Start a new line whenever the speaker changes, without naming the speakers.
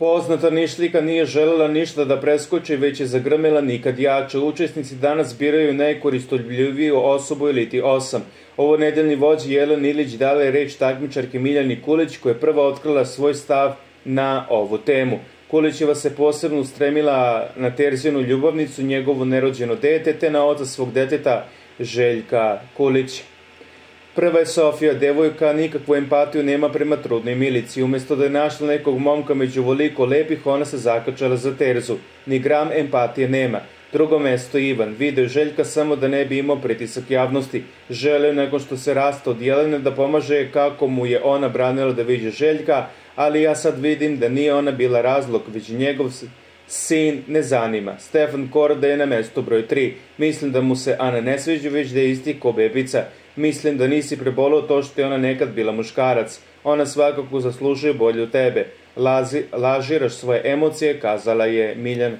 Poznata nišlika nije želela ništa da preskoči, već je zagrmela nikad jače. Učesnici danas biraju najkoristoljiviju osobu ili ti osam. Ovo nedeljni vođi Jelen Ilić dala je reč takmičarke Miljani Kulić koja je prva otkrila svoj stav na ovu temu. Kulićeva se posebno ustremila na Terzijanu ljubavnicu, njegovo nerođeno dete, te na oca svog deteta Željka Kulića. Prva je Sofija, devojka, nikakvu empatiju nema prema trudnoj milici. Umesto da je našla nekog momka među voliko lepih, ona se zakačala za Terzu. Ni gram empatije nema. Drugo mesto Ivan. Video Željka samo da ne bi imao pritisak javnosti. Želeo nakon što se rasta od Jelene da pomaže kako mu je ona branila da viđe Željka, ali ja sad vidim da nije ona bila razlog, već njegov sin ne zanima. Stefan Korda je na mestu broj 3. Mislim da mu se Ana ne sviđa, već da je isti ko bebica. Mislim da nisi prebolao to što je ona nekad bila muškarac. Ona svakako zaslužuje bolje od tebe. Lazi, lažiraš svoje emocije, kazala je Miljan